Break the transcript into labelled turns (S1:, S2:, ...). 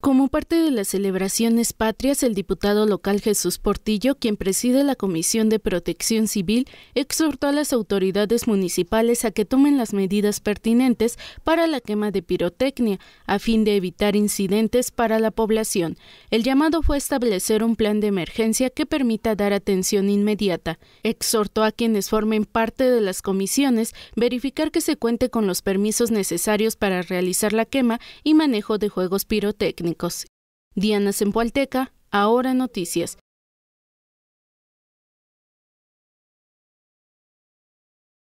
S1: Como parte de las celebraciones patrias, el diputado local Jesús Portillo, quien preside la Comisión de Protección Civil, exhortó a las autoridades municipales a que tomen las medidas pertinentes para la quema de pirotecnia, a fin de evitar incidentes para la población. El llamado fue establecer un plan de emergencia que permita dar atención inmediata. Exhortó a quienes formen parte de las comisiones verificar que se cuente con los permisos necesarios para realizar la quema y manejo de juegos pirotécnicos. Diana Sempualteca, ahora noticias.